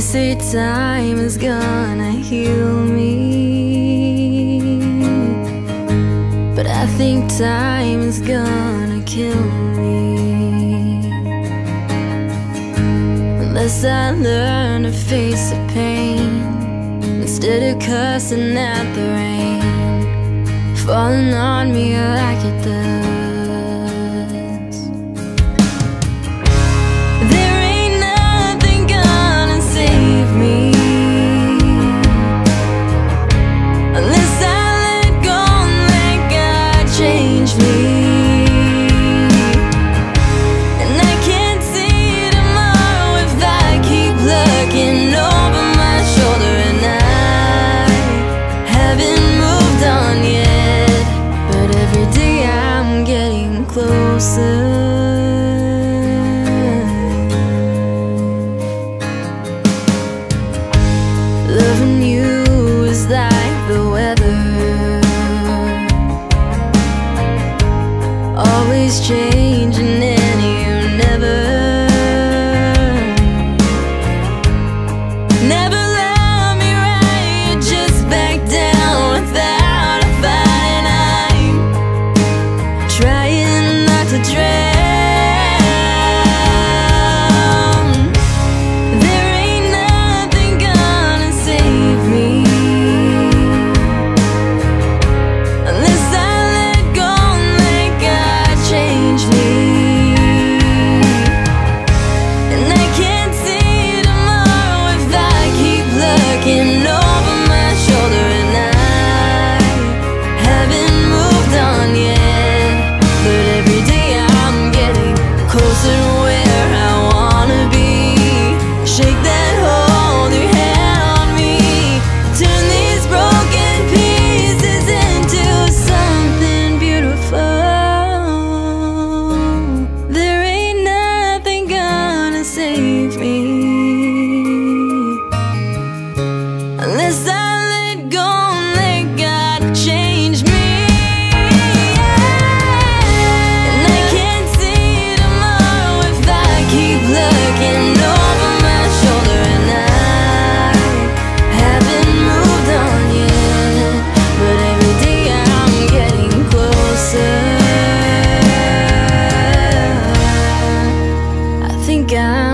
They say time is gonna heal me. But I think time is gonna kill me. Unless I learn to face the pain Instead of cussing at the rain. Falling on me like it does Loving trying not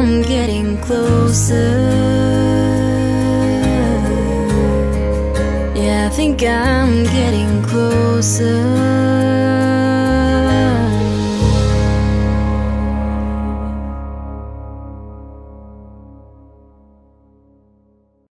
to getting closer. Yeah, I think I'm getting closer.